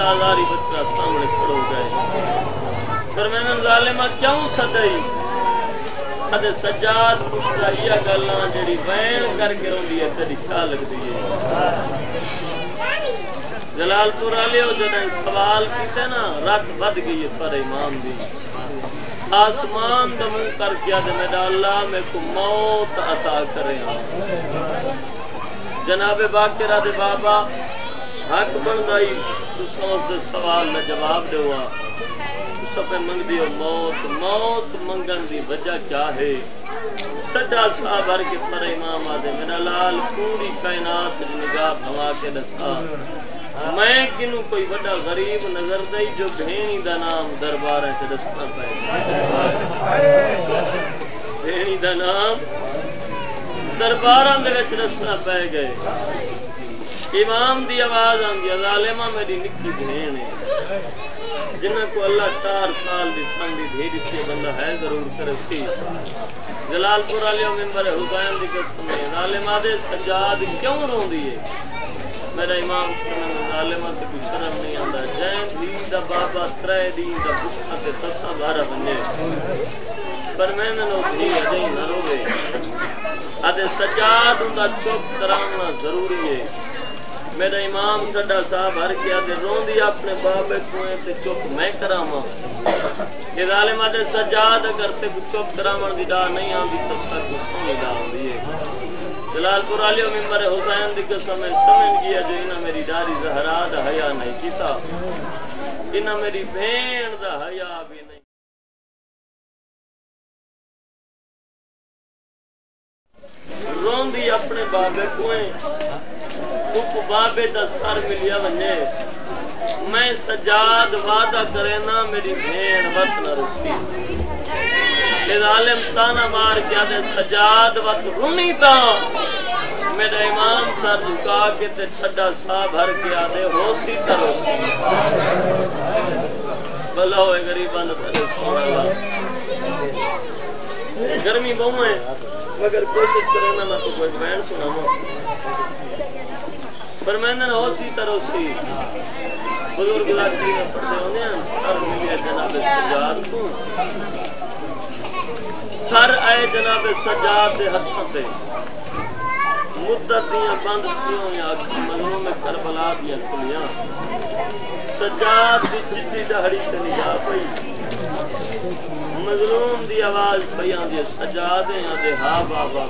بندہ آزاری بچہ سامنے کھڑو گئے پر میں نے ظالمہ کیوں صدائی ادھے سجاد پشتا یہ گلاں جڑی وین کر کے روندی ہے، تیری کھا لگ دی ہے۔ جلال پور والے ہو جنہیں سوال کیتے نا رت بد گئی پر امام دی۔ آسمان دمو کر کیا دے میرا اللہ میں کو موت عطا کرے ہاں جناب باقرہ دے بابا حق بن گئی تو سوچ دے سوال نہ جواب دے ہوا۔ سب منگ دیو موت موت منگن دی وجہ کیا ہے؟ سجا صاحب ہر کے پر امام آدھے، میرا لال پوری کائنات نگاہ بھوا کے دسا میں کنو کوئی بڑا غریب نظر دئی جو بھینی دا نام دربار ہے دستا پائے بھینی دا نام درباراں دے وچ رسنا پے گئے۔ امام دی آواز آندی ظالمہ میری نکی بہن ہے۔ جنہ کو اللہ چار سال دی سن دی بھیج سے بندہ ہے، ضرور کر جلال پور علیہ ممبر حسین دی قسم ہے ظالمہ دے سجاد کیوں روندی ہے؟ میرا امام سنن ظالمہ تے کوئی شرم نہیں آندا۔ جین دین دا بابا ترے دین دا بکھا تے تسا بارہ بنے۔ پر میں نے لوگ جی اجئی نہ روے ادے سجاد دا چپ کرانا ضروری ہے۔ میرا امام ٹڈا صاحب ہر کیا دے روندی اپنے بابے کوئے تے چپ میں کراما یہ ظالمہ دے سجاد اگر تے چپ کراما دی دا نہیں آن دی تسا کو سنی دا آن دی جلال پور علیہ ممبر حسین دی قسم میں سمجھ گیا جو انہا میری داری زہرا دا حیاء نہیں کیتا۔ انہا میری بھین دا حیاء بھی نہیں۔ روندی اپنے بابے کوئیں اپ بابے دا سر ملیا ونجے میں سجاد وعدہ کرے نا، میری بھین وقت نہ رسی۔ کہ ظالم تانا مار کیا دے سجاد وقت رونی تا۔ میرا امام سر جھکا کے تے چھڑا سا بھر کیا دے ہو سی ترو بلا ہوئے غریبان ترے گرمی بہو ہے۔ مگر کوشش کرنا میں تو کوئی بہن سنا ہوں ہو سی طرح سی بزرگ لاکری میں پڑھتے ہونے ہیں، سر ملے جناب سجاد کو۔ سر آئے جناب سجاد دے ہتھوں تے۔ مدت دیاں بند کیوں یا اکھی کربلا دیاں کھلیاں سجاد دی چٹی دہڑی تے نگاہ پئی۔ مظلوم دی آواز پیاں دی سجاد ہیں دے ہاں بابا۔